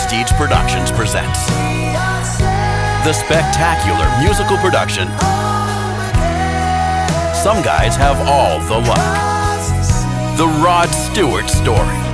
Prestige Productions presents the spectacular musical production Some Guys Have All the Luck. The Rod Stewart Story.